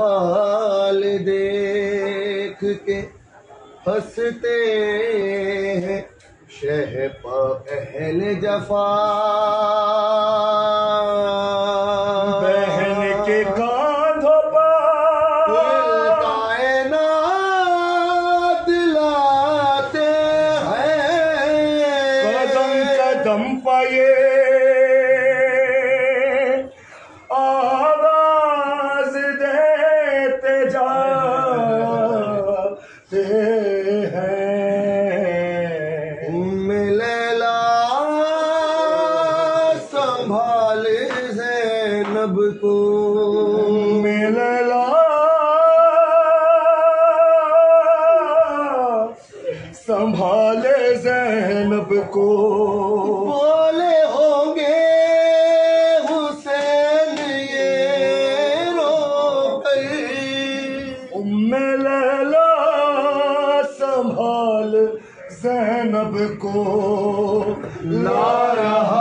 حال دیکھ کے ہستے ہیں شہ پہل جفا کو۔ بولے ہوں گے حسین یہ رو کر۔ ام لیلا سنبھال زینب کو۔ لا رہا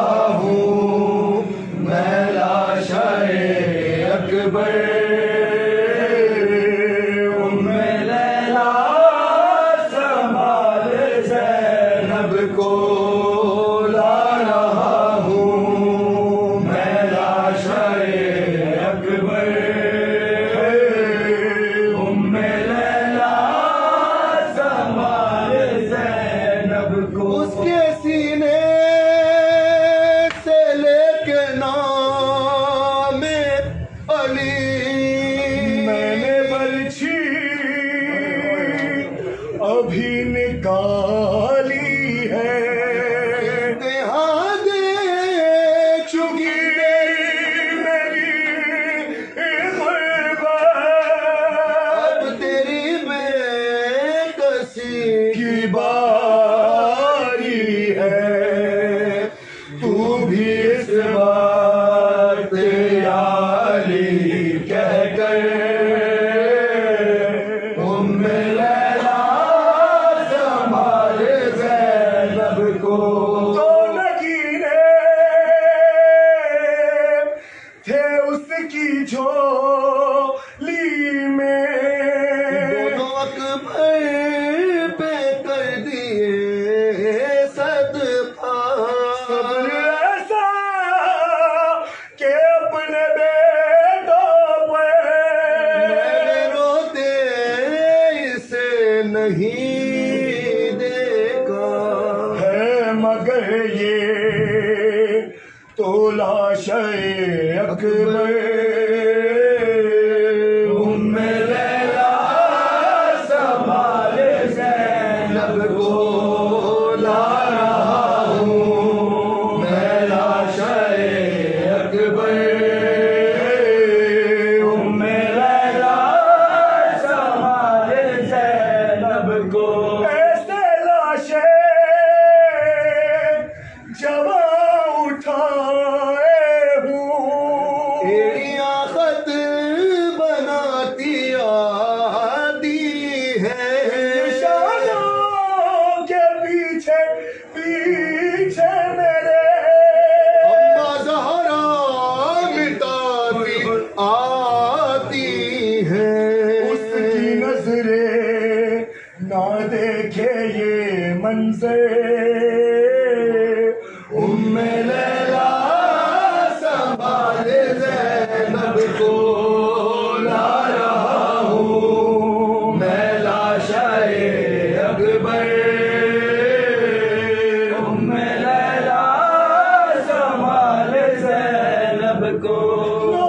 Good. دیکھے یہ منظر۔ ام لیلا سنبھالے زینب کو، لا رہا ہوں میں لاشا اکبر۔ ام لیلا سنبھالے زینب کو۔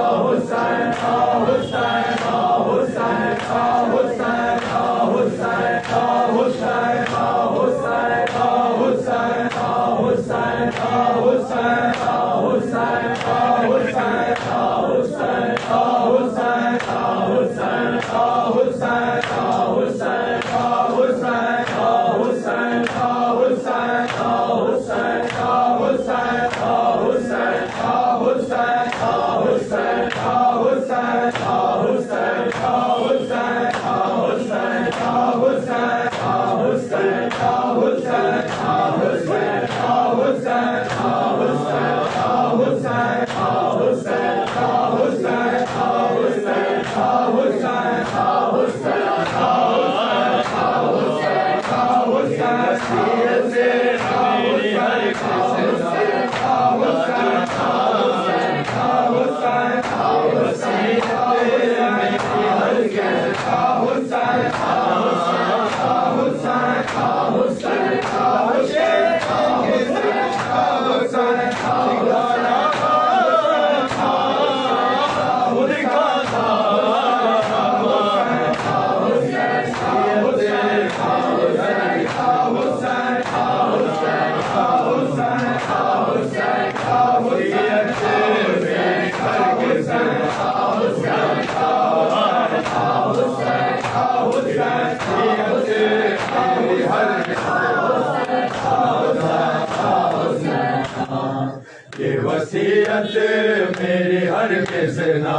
محبت میری ہر کس نہ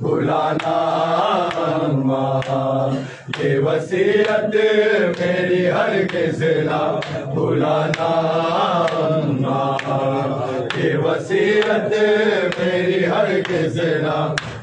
بھلانا اماں یہ وسیعت میری ہر کس نہ بھلانا اماں یہ وسیعت میری ہر کس نہ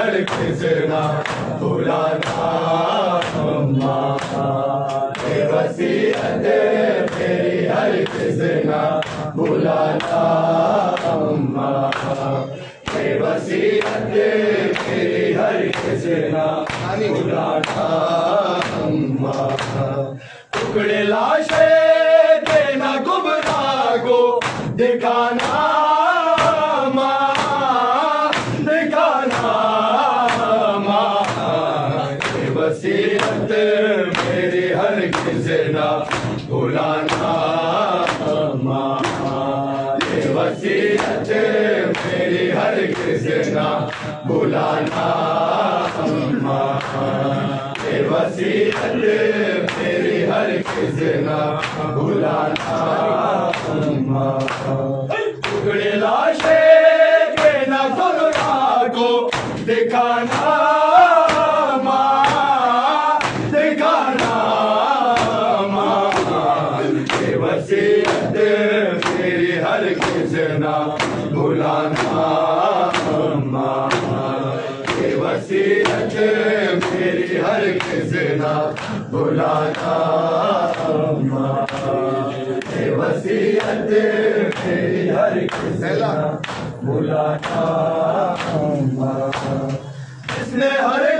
Hare Krishna, Tulana Amma. Devasiya tere teri Hare Krishna, Tulana Amma. Devasiya tere teri Hare Krishna, Tulana ڀي ته ڀلا اچي تر ڪرشن ڀلا تیری ہر کسی نہ بھلانا اماں اے وسیعت میری ہر کس نہ بھلانا اماں اے وسیعت میری ہر کسی نہ بھلانا اماں اس نے ہر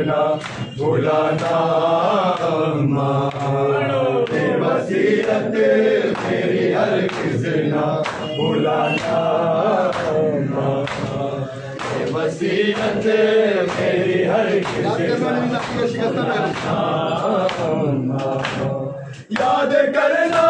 کرنا بھلانا اماں ہر کسنا بھلانا اماں وسیعت ہر کسنا یاد کرنا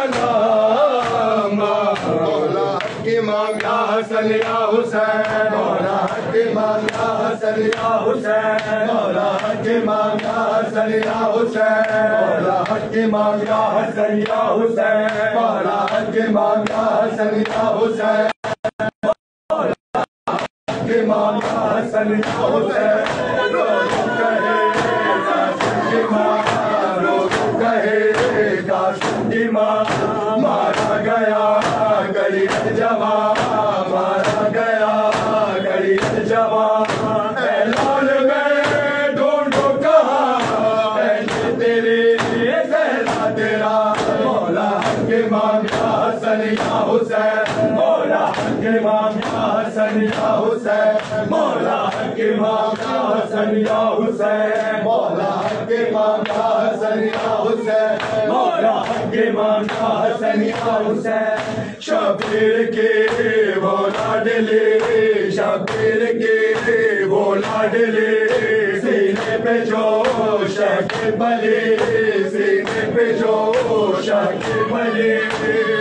بچانا ماں مولا کی مانگا سلیا حسین مولا کی مانگا سلیا حسین مولا کی مانگا سلیا حسین مولا کی مانگا سلیا حسین مولا کی مانگا سلیا حسین کی مانگا سلیا حسین غریب جوان مارا گیا غریب جوان اعلان میں ڈھونڈو کہاں پہلے تیری زہرا تیرا۔ مولا کے مانگا سلیا حسین، مولا کے مانگا سلیا حسین۔ مولا کے مانگا سلیا حسین، مولا کے مانگا سلیا حسین۔ مولا کے مانگا سلیا حسین۔ شبیر کے وہ لاڈلے شبیر کے بولا ڈلے سینے پہ جو شک بلے، سینے پہ جو شک بلے۔